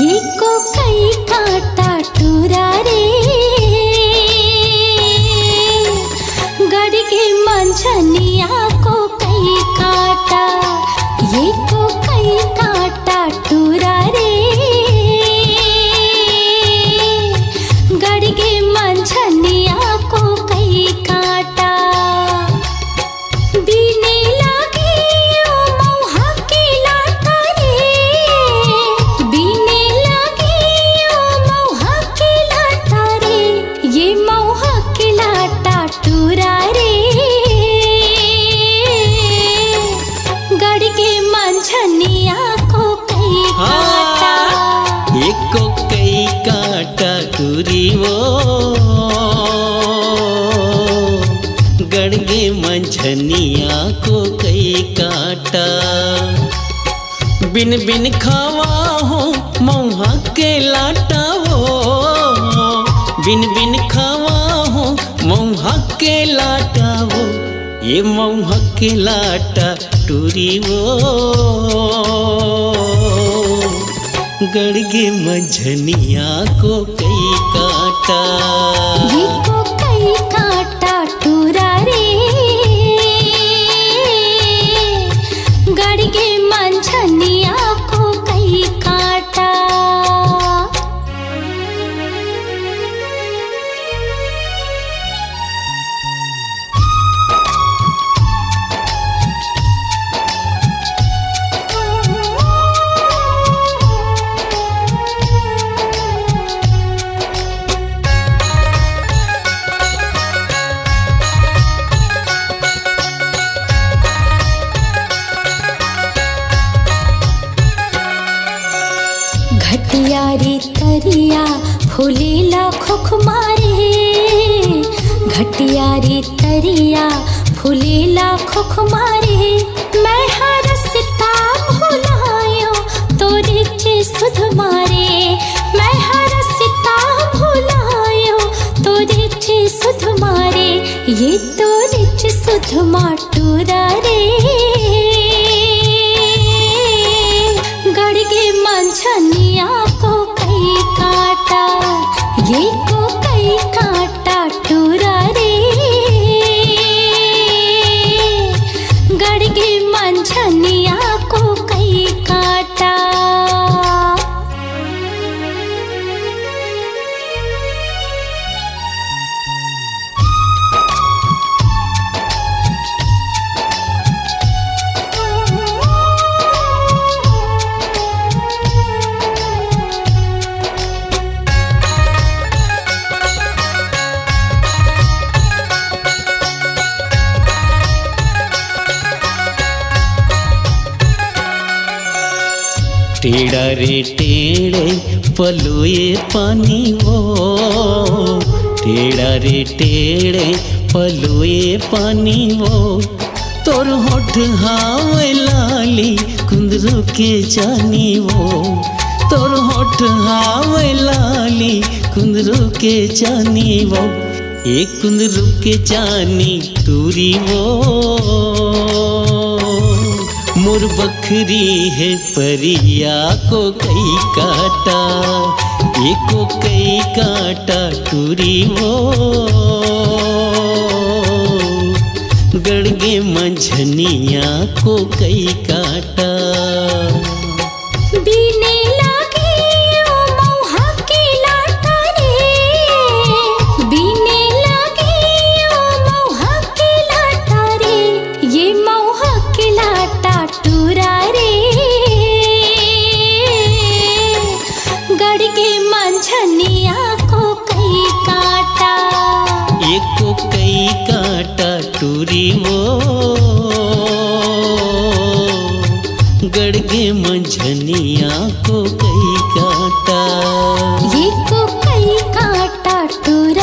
ये को कई काटा टूरा रे। मंझनिया को कई काटा। बिन बिन खावा हो मौहा के लाटा हो बिन बिन खावा हो मौहा के लाटा हो ये मौहा के लाटा टूरी वो। गड़गे मझनिया को कई काटा। तरिया फूलेला खुख मारे घटिया रे तरिया फूलेला खुख मारे मैं हरसता भुलायो तोरे चे सुध मारे। मैं हरसता भुलायो तोरे चे सुध मारे। ये तोरे चे सुध माटूरा रे। गड़ के ये को कई काटा टूरा टेढ़ा रे टेढ़े पलुए पानी वो। टेढ़ा रे टेढ़े पलुए पानी वो। तोर होठ हावे लाली कुंदरू के जानी वो। तोर होठ हावे लाली कुंदरू के जानी वो। एक कुंदरू के जानी टूरी वो। मोर बकरी है परिया को कई काटा, एको कई काटा टूरी वो। गड़गे मझनिया को कई काटा एको कई काटा टूरी मो। गड़गे मंझनिया को कई काटा। ये को कई काटा टूरा